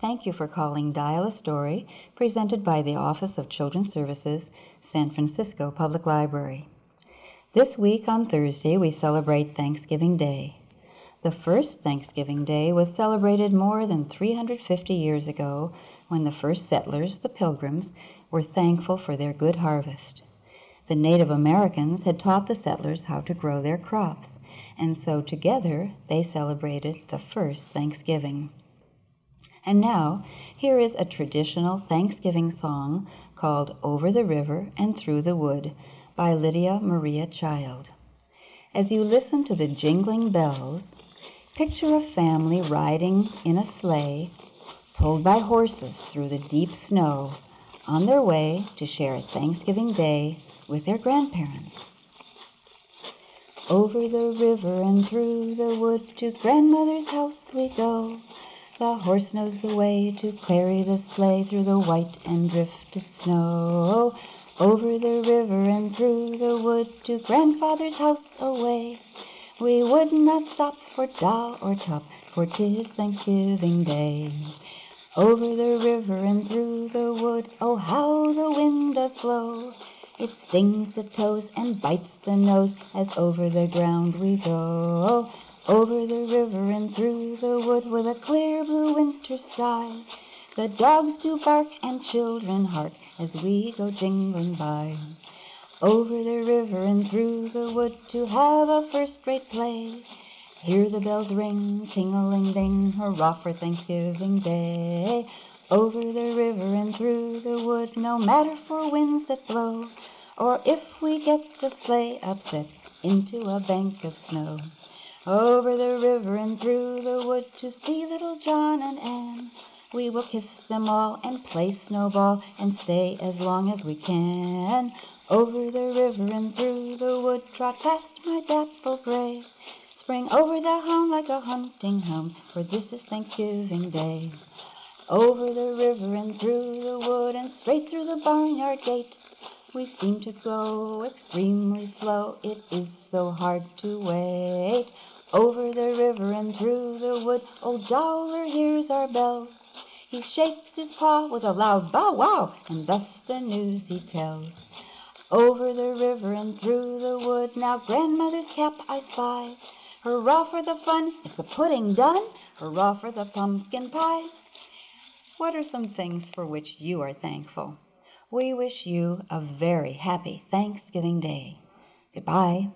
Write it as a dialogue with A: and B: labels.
A: Thank you for calling Dial a Story, presented by the Office of Children's Services, San Francisco Public Library. This week on Thursday, we celebrate Thanksgiving Day. The first Thanksgiving Day was celebrated more than 350 years ago when the first settlers, the Pilgrims, were thankful for their good harvest. The Native Americans had taught the settlers how to grow their crops, and so together they celebrated the first Thanksgiving. And now, here is a traditional Thanksgiving song called Over the River and Through the Wood by Lydia Maria Child. As you listen to the jingling bells, picture a family riding in a sleigh pulled by horses through the deep snow on their way to share Thanksgiving Day with their grandparents. Over the river and through the wood to grandmother's house we go. The horse knows the way to carry the sleigh through the white and drifted snow. Over the river and through the wood to grandfather's house away. We would not stop for doll or top, for 'tis Thanksgiving Day. Over the river and through the wood, oh how the wind does blow! It stings the toes and bites the nose as over the ground we go. Over the river and through the wood with a clear blue winter sky. The dogs do bark and children hark as we go jingling by. Over the river and through the wood to have a first-rate play. Hear the bells ring, ting-a-ling-ding, hurrah for Thanksgiving Day. Over the river and through the wood, no matter for winds that blow, or if we get the sleigh upset into a bank of snow. Over the river and through the wood to see little John and Ann. We will kiss them all and play snowball and stay as long as we can. Over the river and through the wood trot past my dapple gray. Spring over the hound like a hunting hound, for this is Thanksgiving Day. Over the river and through the wood and straight through the barnyard gate. We seem to go extremely slow, it is so hard to wait. Over the river and through the wood, old Jowler hears our bells. He shakes his paw with a loud bow wow, and thus the news he tells. Over the river and through the wood, now grandmother's cap I spy. Hurrah for the fun, is the pudding done? Hurrah for the pumpkin pie. What are some things for which you are thankful? We wish you a very happy Thanksgiving Day. Goodbye.